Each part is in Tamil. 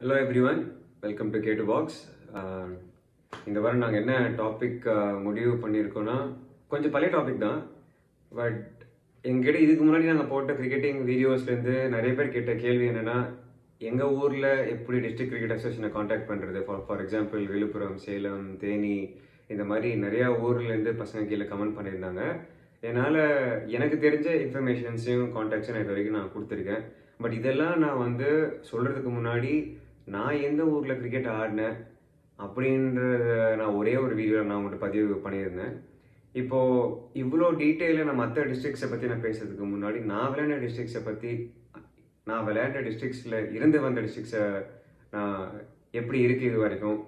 Hello everyone welcome to cat box இந்த வாரம் நாங்கள் என்ன டாபிக் uh, முடிவு பண்ணியிருக்கோன்னா கொஞ்சம் பழைய டாபிக் தான். பட் எங்கிட்ட இதுக்கு முன்னாடி நாங்கள் போட்ட கிரிக்கெட்டிங் வீடியோஸ்லேருந்து நிறைய பேர் கேட்ட கேள்வி என்னென்னா எங்கள் ஊரில் எப்படி டிஸ்ட்ரிக்ட் கிரிக்கெட் அசோசியேஷனை காண்டாக்ட் பண்ணுறது for for example Villupuram Salem Theni இந்த மாதிரி நிறையா ஊர்லேருந்து பசங்க கீழே கமெண்ட் பண்ணியிருந்தாங்க. என்னால் எனக்கு தெரிஞ்ச இன்ஃபர்மேஷன்ஸையும் காண்டாக்ட்ஸும் நான் இது வரைக்கும் நான் கொடுத்துருக்கேன். பட் இதெல்லாம் நான் வந்து சொல்கிறதுக்கு முன்னாடி நான் எந்த ஊரில் கிரிக்கெட் ஆடினேன் அப்படின்றத நான் ஒரே ஒரு வீடியோவில் நான் உங்கள்கிட்ட பதிவு பண்ணியிருந்தேன். இப்போது இவ்வளோ டீட்டெயிலில் நான் மற்ற டிஸ்ட்ரிக்ஸை பற்றி நான் பேசுறதுக்கு முன்னாடி நான் விளையாண்ட டிஸ்ட்ரிக்ஸை பற்றி நான் விளையாண்ட டிஸ்ட்ரிக்ஸில் இருந்து வந்த டிஸ்ட்ரிக்ஸை நான் எப்படி இருக்குது இது வரைக்கும்?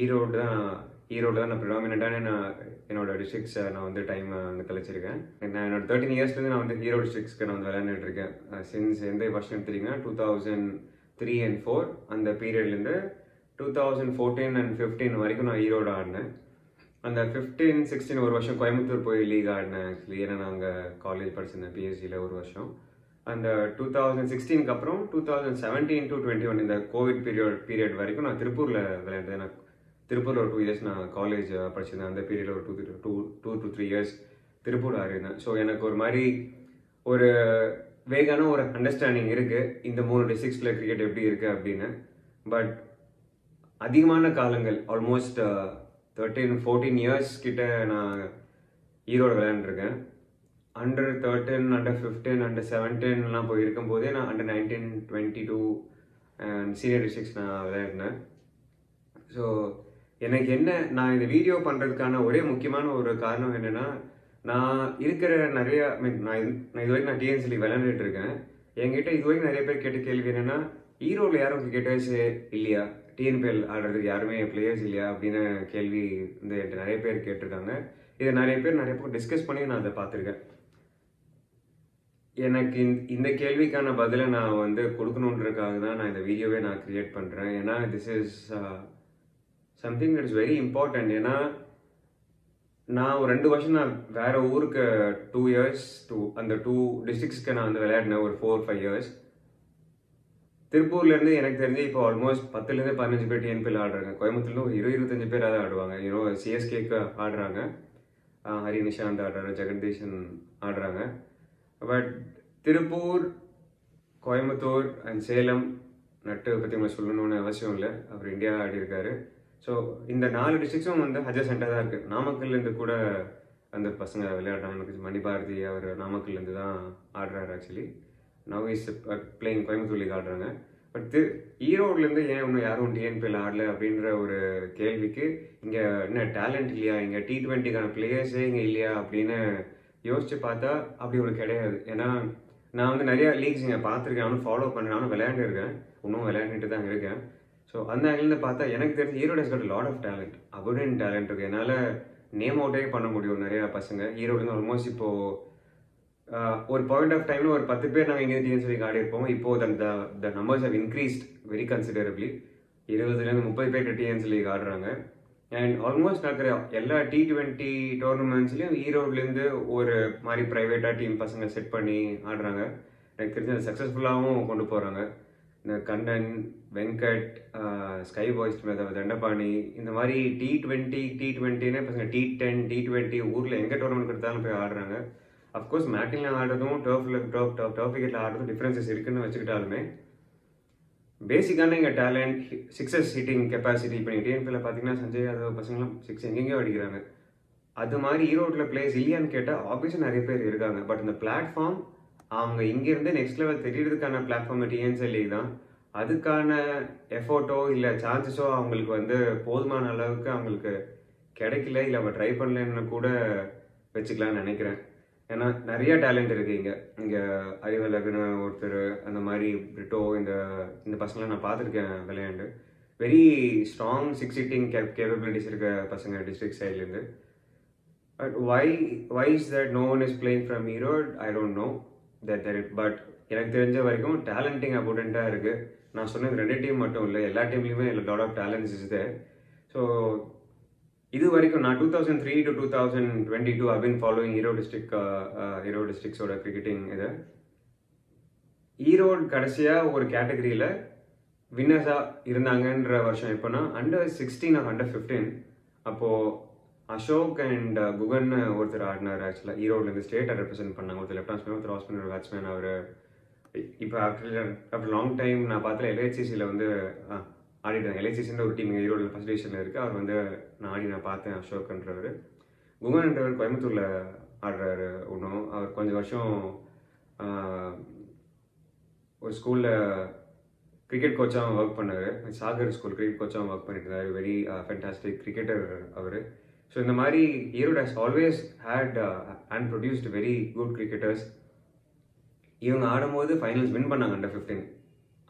ஈரோடு தான் நான் ஈரோடு தான் நான் ப்ரிடாமினண்ட்டான நான் என்னோட டிஸ்ட்ரிக்ஸை நான் வந்து டைம் வந்து கழிச்சிருக்கேன். நான் என்னோட தேர்ட்டின் இயர்ஸ்லேருந்து நான் வந்து ஈரோடு டிஸ்ட்ரிக்ஸ்க்கு நான் வந்து விளையாண்டுட்டு இருக்கேன். சின்ஸ் எந்த வருஷம் எடுத்தீங்கன்னா two thousand three and four அந்த பீரியட்லேருந்து two thousand fourteen and fifteen வரைக்கும் நான் ஈரோடு ஆடினேன். அந்த ஃபிஃப்டீன் சிக்ஸ்டீன் ஒரு வருஷம் கோயம்புத்தூர் போய் லீக் ஆடினேன். ஆக்சுவலி ஏன்னா நான் அங்கே காலேஜ் படிச்சிருந்தேன் பிஎஸ்சியில் ஒரு வருஷம். அந்த டூ தௌசண்ட் சிக்ஸ்டீனுக்கு அப்புறம் two thousand seventeen to twenty one இந்த கோவிட் பீரியட் பீரியட் வரைக்கும் நான் திருப்பூரில் விளையாண்டேன். நான் திருப்பூரில் ஒரு டூ இயர்ஸ் நான் காலேஜ் uh, படிச்சிருந்தேன். அந்த பீரியடில் ஒரு two two two two three years Tiruppur ஆடிருந்தேன் so எனக்கு ஒரு மாதிரி ஒரு வேகான ஒரு அண்டர்ஸ்டாண்டிங் இருக்குது இந்த மூணு டிஸ்ட்ரிக்ஸில் கிரிக்கெட் எப்படி இருக்குது அப்படின்னு. பட் அதிகமான காலங்கள் ஆல்மோஸ்ட் தேர்ட்டீன் ஃபோர்டீன் இயர்ஸ் கிட்ட நான் Erode விளையாண்டுருக்கேன். Under thirteen under fifteen under செவன்டீன்லாம் போய் இருக்கும்போதே நான் under nineteen twenty two and senior districts நான் விளையாடினேன். ஸோ எனக்கு என்ன நான் இந்த வீடியோ பண்ணுறதுக்கான ஒரே முக்கியமான ஒரு காரணம் என்னென்னா நான் இருக்கிற நிறைய மீன் நான் இது நான் இது வரைக்கும் நான் டிஎன்சிலி விளையாண்டுட்டு இருக்கேன். என்கிட்ட இது வரைக்கும் நிறைய பேர் கேட்ட கேள்வி என்னென்னா ஈரோடில் யாரும் கிரிக்கெட்டர்ஸ் இல்லையா? டிஎன்பிஎல் ஆடுறதுக்கு யாருமே பிளேயர்ஸ் இல்லையா? அப்படின்னு கேள்வி இந்த என்கிட்ட நிறைய பேர் கேட்டிருக்காங்க. இதை நிறைய பேர் நிறைய பேர் டிஸ்கஸ் பண்ணி நான் அதை பார்த்துருக்கேன். எனக்கு இந்த இந்த கேள்விக்கான பதிலை நான் வந்து கொடுக்கணுன்றதுக்காக தான் நான் இந்த வீடியோவே நான் க்ரியேட் பண்ணுறேன் ஏன்னா this is something it's very important ஏன்னா நான் ஒரு ரெண்டு வருஷம் நான் வேற ஊருக்கு டூ இயர்ஸ் டூ அந்த டூ டிஸ்ட்ரிக்ஸ்க்கு நான் வந்து விளையாடினேன் ஒரு ஃபோர் ஃபைவ் இயர்ஸ் திருப்பூர்லேருந்து எனக்கு தெரிஞ்சு இப்போ ஆல்மோஸ்ட் பத்துலேருந்து பதினஞ்சு பேர் டிஎன்பியில் ஆடுறாங்க. கோயம்புத்தூர்ல ஒரு இருபது இருபத்தஞ்சு பேர் தான் ஆடுவாங்க. யூனோ சிஎஸ்கேக்கு ஆடுறாங்க. ஹரி நிஷாந்த் ஆடுறாரு ஜெகதீஷன் ஆடுறாங்க. பட் திருப்பூர் கோயம்புத்தூர் அண்ட் சேலம் நட்டு பற்றி நம்ம சொல்லணும்னு அவசியம் இல்லை. அவர் இந்தியா ஆடி இருக்காரு. ஸோ இந்த நாலு டிஸ்ட்ரிக்ஸும் வந்து அட்ஜசென்ட்டாக தான் இருக்குது நாமக்கல்லேருந்து கூட அந்த பசங்க விளையாடுறாங்க. எனக்கு மணிபாரதி அவர் நாமக்கல்லேருந்து தான் ஆடுறாரு actually now is playing Coimbatore league ஆடுறாங்க. பட் திரு ஈரோட்லேருந்து ஏன் இன்னும் யாரும் டிஎன்பிஎல் ஆடல அப்படின்ற ஒரு கேள்விக்கு இங்கே என்ன டேலண்ட் இல்லையா? இங்கே டி ட்வெண்ட்டிக்கான பிளேயர்ஸே இங்கே இல்லையா? அப்படின்னு யோசிச்சு பார்த்தா அப்படி ஒரு கிடையாது. ஏன்னா நான் வந்து நிறையா லீக்ஸ் இங்கே பார்த்துருக்கேன். நானும் ஃபாலோ பண்ணுறேன் நானும் விளையாண்டுருக்கேன். இன்னும் விளையாண்டுட்டு தான் இருக்கேன். ஸோ அந்த ஆங்கிலேருந்து பார்த்தா எனக்கு தெரிஞ்சு Erode has got lot of talent abundant talent இருக்குது என்னால் நேம் அவுட்டே பண்ண முடியும் நிறையா பசங்க. ஈரோடு ஆல்மோஸ்ட் இப்போது ஒரு பாயிண்ட் ஆஃப் டைமில் ஒரு பத்து பேர் நாங்கள் இங்கே டிஎன் சொல்லி காடி இருப்போம் இப்போது the the numbers have increased very considerably இருபதுலேருந்து முப்பது பேர் டிஎன்ஸ் லீக் ஆடுறாங்க அண்ட் ஆல்மோஸ்ட் நடக்கிற எல்லா டி ட்வெண்ட்டி டோர்னமெண்ட்ஸ்லையும் ஈரோட்லேருந்து ஒரு மாதிரி ப்ரைவேட்டாக டீம் பசங்க செட் பண்ணி ஆடுறாங்க. எனக்கு தெரிஞ்சு சக்ஸஸ்ஃபுல்லாகவும் கொண்டு போகிறாங்க கண்ணன் வெங்கட் ஸ்கை பாய்ஸ் தண்டபாணி இந்த மாதிரி டி ட்வெண்ட்டி டி ட்வெண்ட்டின்னு பசங்க டி டென் டி ட்வெண்ட்டி ஊரில் எங்கே டோர்னமெண்ட் கொடுத்தாலும் போய் ஆடுறாங்க. அஃப்கோர்ஸ் மேட்டிங்கில் ஆடுறதும் டர்ஃபில் டர்ஃப் டர்ஃப் விக்கெட்டில் ஆடுறதும் டிஃப்ரென்சஸ் இருக்குன்னு வச்சுக்கிட்டாலுமே பேசிக்கான எங்கள் டேலண்ட் சிக்ஸஸ் ஹிட்டிங் கெப்பாசிட்டி இப்போ நீங்கள் டிஎன்பியில் பார்த்தீங்கன்னா சஞ்சய் யாதவ் பசங்களாம் சிக்ஸ் எங்கெங்கேயோ அடிக்கிறாங்க. அது மாதிரி ஈரோட்டில் பிளேஸ் இல்லையான்னு கேட்டால் ஆப்வியஸாக நிறைய பேர் இருக்காங்க. பட் இந்த பிளாட்ஃபார்ம் அவங்க இங்கேருந்து நெக்ஸ்ட் லெவல் தெரியறதுக்கான பிளாட்ஃபார்ம் டிஎன்சி லீக் தான் அதுக்கான எஃபோர்ட்டோ இல்லை சான்சஸோ அவங்களுக்கு வந்து போதுமான அளவுக்கு அவங்களுக்கு கிடைக்கல இல்லை அவள் ட்ரை பண்ணலன்னு கூட வச்சுக்கலாம்னு நினைக்கிறேன். ஏன்னா நிறைய டேலண்ட் இருக்குது இங்கே. இங்கே அறிவழகுன்னு ஒருத்தர் அந்த மாதிரி பிரிட்டோ இந்த இந்த பசங்களாம் நான் பார்த்துருக்கேன் விளையாண்டு. Very strong six hitting cap capabilities இருக்க பசங்க டிஸ்ட்ரிக்ட் சைட்லேருந்து but why why is that no one is playing from Erode I don't know that that but எனக்கு தெரிஞ்ச வரைக்கும் டேலண்டிங் அபூடண்ட்டாக இருக்குது நான் சொன்னது ரெண்டு டீம் மட்டும் இல்லை எல்லா டீம்லையுமே lot of talents is there so இது வரைக்கும் நான் two thousand three to two thousand twenty two Abin following Erode district Erode டிஸ்ட்ரிக்ஸோட கிரிக்கெட்டிங் இது. ஈரோடு கடைசியாக ஒரு கேட்டகரியில் வின்னர்ஸாக இருந்தாங்கன்ற வருஷம் எப்போனா under sixteen of under fifteen அப்போது அசோக் அண்ட் uh, குகன் ஒருத்தர் ஆடினார் ஆக்சுவலாக ஈரோட்லேருந்து ஸ்டேட்டை ரெப்ரசென்ட் பண்ணாங்க. ஒருத்தர் லெஃப்ட் ஹேண்ட் ஒருத்தர் ஆஃப் ஒரு பேட்ஸ்மேன் அவர். இப்போ ஆஃப்டர் ஆஃப்டர் லாங் டைம் நான் பார்த்தல எல்ஐசிசியில் வந்து ஆடிட்டாங்க எல்ஐசிசின்ற ஒரு டீம் ஈரோடு ஃபஸ்ட் டிவிஷனில் இருக்குது அவர் வந்து நான் ஆடி நான் பார்த்தேன் அசோக்ன்றவர் குகன்ன்றவர் கோயம்புத்தூரில் ஆடுறாரு ஒன்றும் அவர் கொஞ்சம் வருஷம் ஒரு ஸ்கூலில் கிரிக்கெட் கோச்சாகவும் ஒர்க் பண்ணார். சாகர் ஸ்கூல் கிரிக்கெட் கோச்சாகவும் ஒர்க் பண்ணிட்டு இருந்தார். வெரி ஃபென்டாஸ்டிக் கிரிக்கெட்டர் அவர். ஸோ இந்த மாதிரி Erode has always had and produced very good cricketers இவங்க ஆடும்போது ஃபைனல்ஸ் வின் பண்ணாங்க அண்டர் ஃபிஃப்டீன்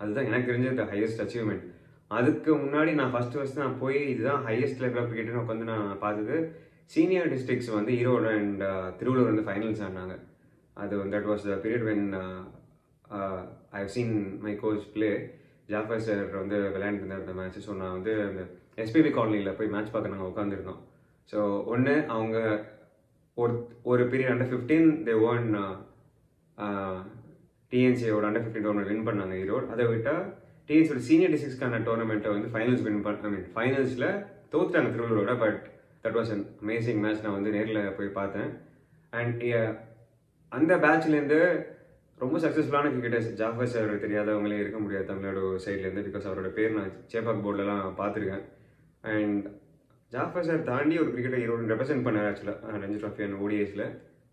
அதுதான் எனக்கு தெரிஞ்ச த ஹையஸ்ட் அச்சீவ்மெண்ட் அதுக்கு முன்னாடி நான் ஃபர்ஸ்ட் ஃபர்ஸ்ட் நான் போய் இதுதான் ஹையஸ்ட் லெவல் கிரிக்கெட்னு உட்காந்து நான் பார்த்தது சீனியர் டிஸ்ட்ரிக்ஸ் வந்து ஈரோடு அண்ட் uh, திருவள்ளூர் வந்து ஃபைனல்ஸ் ஆடினாங்க. அது that was the period when I have seen my coach play Jaffer sir வந்து விளையாண்டுருந்தார் அந்த மேட்ச் ஸோ நான் வந்து அந்த எஸ்பிபி காலனியில் போய் மேட்ச் பார்க்க நாங்கள் உட்காந்துருந்தோம் ஸோ ஒன்று அவங்க ஒரு ஒரு period under fifteen they own டிஎன்சியோட under fifteen tournament win பண்ணாங்க ஈரோடு. அதை விட்டால் டிஎன்சியோட சீனியர் டிஸ்டிக்ஸ்க்கான டோர்னமெண்ட்டை வந்து ஃபைனல்ஸ் வின் பண்ண ஐ மீன் ஃபைனல்ஸில் தோத்துட்டாங்க திருவள்ளூரோட but that was an amazing match நான் வந்து நேரில் போய் பார்த்தேன். அண்ட் அந்த பேட்ச்லேருந்து ரொம்ப சக்ஸஸ்ஃபுல்லான கிரிக்கெட்டர்ஸ் ஜாஃபர் சார் தெரியாதவங்களே இருக்க முடியாது தமிழ்நாடு சைட்லேருந்து பிகாஸ் அவரோட பேர் நான் சேப்பாக் போர்டிலலாம் பார்த்துருக்கேன். அண்ட் ஜாஃபர் சார் தாண்டி ஒரு கிரிக்கெட் ஹீரோடு ரெப்ரசென்ட் பண்ணார் ஆக்சுவலாக ரஞ்சி ட்ராஃபி அண்ட் ஓடிஎஸில்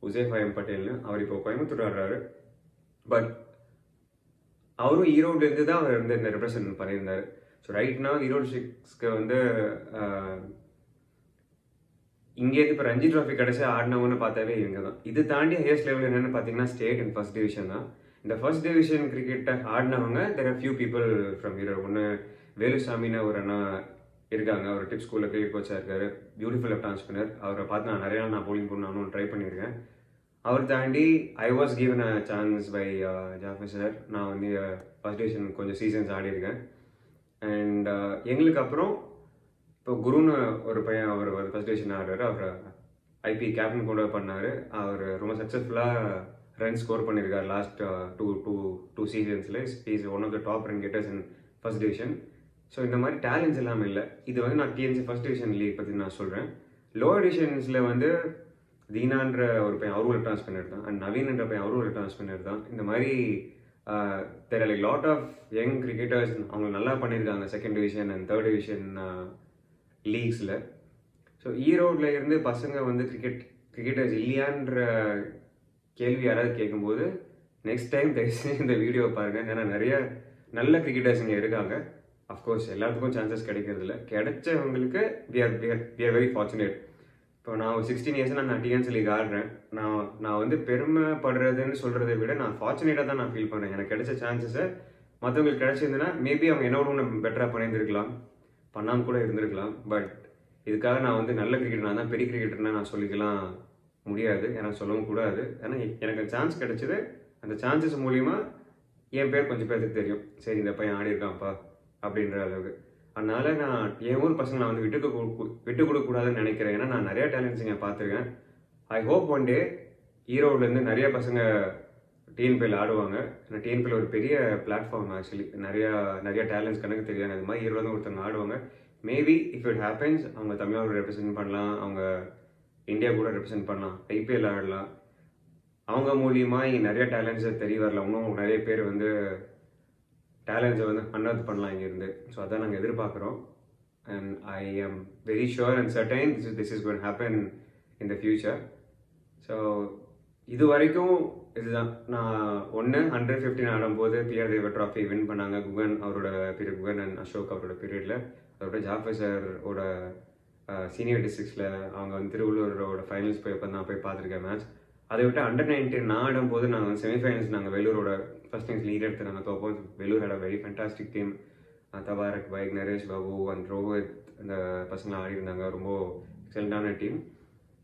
உசேஃபா எம் பட்டேல்னு அவர் இப்போ கோயம்புத்தூர் ஆடுறாரு. பட் அவரும் ஈரோடுலேருந்து தான் அவர் வந்து இந்த ரெப்ரசென்ட் பண்ணியிருந்தார். ஸோ ரைட்னா ஈரோடு சிக்ஸ்க்கு வந்து இங்கேருந்து இப்போ ரஞ்சி ட்ராஃபி கடைசி ஆடினவங்கன்னு பார்த்தாவே இவங்க தான். இது தாண்டி ஹையஸ்ட் லெவல் என்னென்னு பார்த்தீங்கன்னா ஸ்டேட் அண்ட் ஃபர்ஸ்ட் டிவிஷன் தான். இந்த ஃபர்ஸ்ட் டிவிஷன் கிரிக்கெட்டை ஆடினவங்க there are few people from Erode ஒன்று வேலுசாமின்னு ஒரு அண்ணா இருக்காங்க. அவர் டிப் ஸ்கூலில் கிரிக்கெட் கோச்சாக இருக்கார். பியூட்டிஃபுல் லெஃப்ட் ஆன்ஸ்பினர் அவரை பார்த்து நான் நிறையா நான் போலிங் பண்ணணும் ட்ரை பண்ணியிருக்கேன். அவர் தாண்டி I was given a chance by ஜாஃபிசர் sir நான் வந்து uh, ஃபர்ஸ்ட் டிவிஷன் கொஞ்சம் சீசன்ஸ் ஆடியிருக்கேன் அண்ட் uh, எங்களுக்கு அப்புறம் இப்போ குருன்னு ஒரு பையன் அவர் ஃபர்ஸ்ட் டிவிஷன் ஆடுறாரு. அவர் ஐபி கேப்டன் கூட பண்ணார். அவர் ரொம்ப சக்ஸஸ்ஃபுல்லாக ரன் ஸ்கோர் பண்ணியிருக்காரு. Last two two two சீசன்ஸில் is one of the top run getters in first division so இந்த மாதிரி டேலண்ட்ஸ் எல்லாமே இல்லை. இது வந்து நான் டிஎன்சி ஃபர்ஸ்ட் டிவிஷன் லீக் பற்றி நான் சொல்கிறேன் லோவர் டிவிஷன்ஸில் வந்து தீனான்ற ஒரு பையன் அவரும் லெஃப்ட் ட்ரான்ஸ்பெண்டர் தான். அண்ட் நவீன்ன்ற பையன் அவரும் லெஃப்ட் ட்ரான்ஸ்பெண்டர் தான். இந்த மாதிரி there like lot of young cricketers அவங்க நல்லா பண்ணியிருக்காங்க second division and third division லீக்ஸில் so ஈரோடில் இருந்து பசங்க வந்து கிரிக்கெட் கிரிக்கெட்டர்ஸ் இல்லையான்ற கேள்வி யாராவது கேட்கும்போது நெக்ஸ்ட் டைம் தயவுசெய்து இந்த வீடியோ பாருங்கள் ஏன்னா நிறைய நல்ல கிரிக்கெட்டர்ஸ் இங்கே இருக்காங்க. அஃப்கோர்ஸ் எல்லாத்துக்கும் சான்சஸ் கிடைக்கிறது இல்லை கிடைச்சவங்களுக்கு we are we are very fortunate இப்போ நான் ஒரு சிக்ஸ்டீன் இயர்ஸ் நான் டிஎன்சி லீக் ஆடுறேன். நான் நான் வந்து பெருமைப்படுறதுன்னு சொல்கிறத விட நான் ஃபார்ச்சுனேட்டாக தான் நான் ஃபீல் பண்ணுறேன் எனக்கு கிடைச்ச சான்சஸை மற்றவங்களுக்கு கிடைச்சிருந்தேன்னா மேபி அவங்க என்னோட ஒன்று பெட்டராக பண்ணியிருந்திருக்கலாம் பண்ணாமல் கூட இருந்திருக்கலாம். பட் இதுக்காக நான் வந்து நல்ல கிரிக்கெட் தான் பெரிய கிரிக்கெட்டர்னா நான் சொல்லிக்கலாம் முடியாது. எனக்கு சொல்லவும் கூடாது. ஏன்னா எனக்கு சான்ஸ் கிடைச்சது அந்த சான்சஸ் மூலிமா என் பேர் கொஞ்சம் பேருக்கு தெரியும். சரி இந்த பையன் ஆடி இருக்கான்ப்பா அப்படின்ற அளவுக்கு. அதனால நான் என் ஊர் பசங்க நான் வந்து விட்டு விட்டு கொடுக்கக்கூடாதுன்னு நினைக்கிறேன். ஏன்னா நான் நிறைய டேலண்ட்ஸ் இங்கே பார்த்துருக்கேன். ஐ ஹோப் ஒன் டே ஈரோட்லேருந்து நிறைய பசங்க டிஎன்பியில் ஆடுவாங்க. ஏன்னா டிஎன்பியில் ஒரு பெரிய பிளாட்ஃபார்ம் ஆக்சுவலி நிறையா நிறைய டேலண்ட்ஸ் கணக்கு தெரியாது. அது மாதிரி ஈரோடு ஒருத்தவங்க ஆடுவாங்க. மேபி இஃப் இட் ஹேப்பன்ஸ் அவங்க தமிழ்நாடு ரெப்ரசென்ட் பண்ணலாம். அவங்க இந்தியா கூட ரெப்ரசென்ட் பண்ணலாம். ஐபிஎல் ஆடலாம். அவங்க மூலியமாக இங்கே நிறைய டேலண்ட்ஸ் தெரிய வரல இன்னும் நிறைய பேர் வந்து டேலண்ட்ஸை வந்து அன்னர்த் பண்ணலாம் இங்கேருந்து. ஸோ அதான் நாங்கள் எதிர்பார்க்குறோம். And I am very sure and certain this is this is gonna happen in the future so இது வரைக்கும் இதுதான். நான் ஒன்று ஹண்ட்ரட் ஃபிஃப்டின் ஆடும்போது பிஆர் தேவர் ட்ராஃபி வின் பண்ணாங்க. குகன் அவரோட பீரியட் குகன் அண்ட் அசோக் அவரோட பீரியடில் அதோட ஜாஃபர் சாரோட சீனியர் டிஸ்ட்ரிக்ஸில் அவங்க வந்து திருவள்ளூரோட ஃபைனல்ஸ் போய் அப்போ நான் போய் பார்த்துருக்கேன் மேட்ச் அதை விட்டு அண்டர் நைன்டீன் நான் ஆடும்போது நாங்கள் செமிஃபைனல்ஸ் நாங்கள் வேலூரோட ஃபர்ஸ்ட் டைம்ஸ் லீட் எடுத்து நாங்கள் தோப்போம் Vellore had very fantastic team தபாரக் பைக் நரேஷ் பாபு அண்ட் ரோஹித் அந்த பசங்களாம் ஆடி இருந்தாங்க. ரொம்ப எக்ஸலண்டான டீம்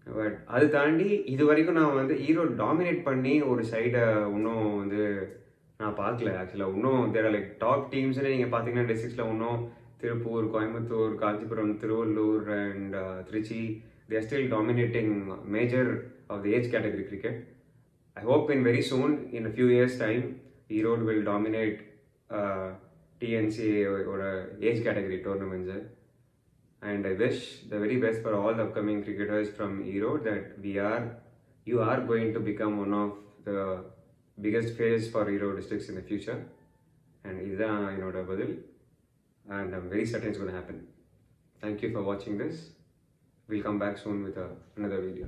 பட் அது தாண்டி இது வரைக்கும் நான் வந்து ஈரோடு டாமினேட் பண்ணி ஒரு சைடை இன்னும் வந்து நான் பார்க்கல. ஆக்சுவலாக இன்னும் தேர் லைக் டாப் டீம்ஸ்னு நீங்கள் பார்த்தீங்கன்னா டிஸ்ட்ரிக்ஸில் இன்னும் Tiruppur Coimbatore Kanchipuram Tiruvallur and uh, Trichy there still dominating major of the age category cricket I hope in very soon in a few years time Erode will dominate uh, டிஎன்சிஏவோட age category tournaments and I wish the very best for all the upcoming cricketers from Erode that we are, you are going to become one of the biggest face for Erode districts in the future. And இதுதான் என்னோட பதில் and I'm very certain it's going to happen. Thank you for watching this. We'll come back soon with a, another video.